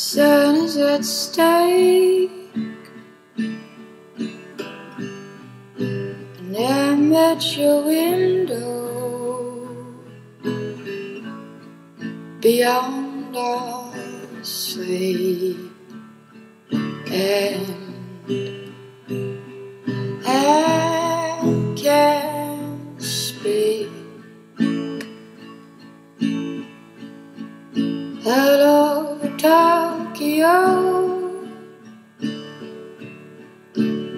Sun is at stake, and I'm at your window. Beyond our sleep, and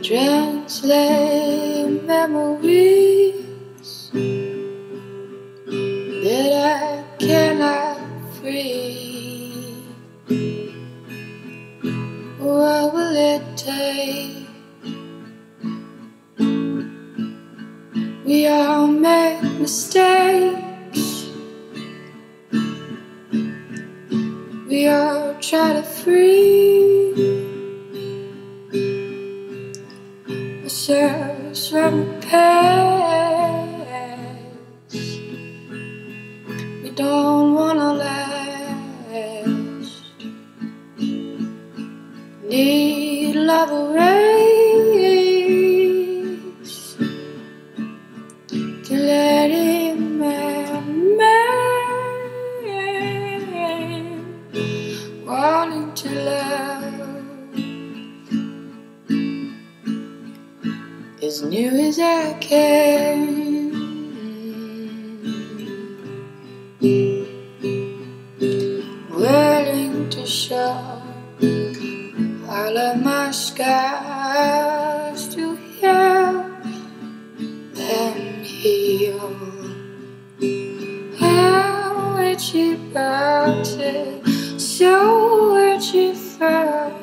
Translate memories that I cannot free. Oh, what will it take? We all make mistakes. We all try to free ourselves from past. We don't wanna last. Need love man, man wanting to love as new as I can. Willing to show all of my scars to help and heal. How would you about it? So would you found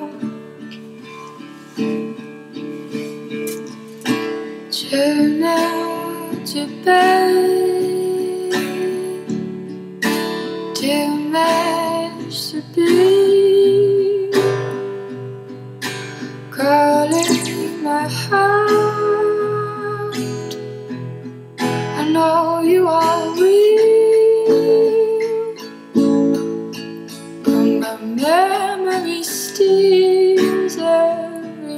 Turn out to bed Too much to be Calling my heart I know you are real. But my memory steals every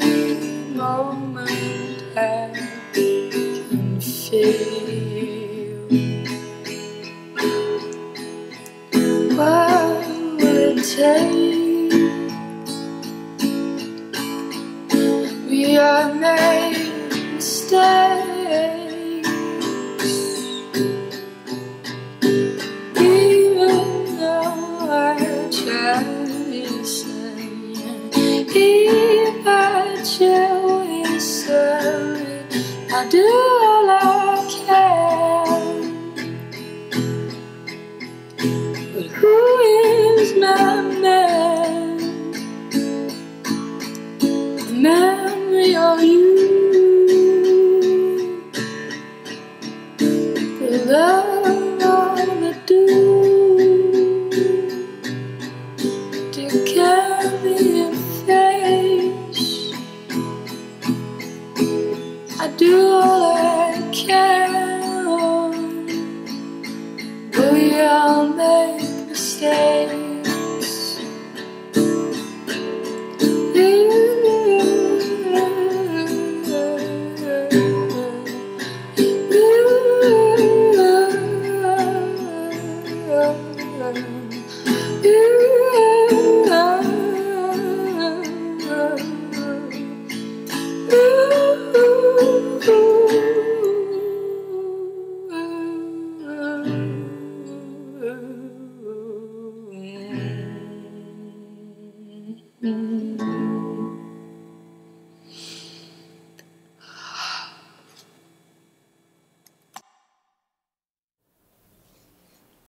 moment What will it take? But who is my but we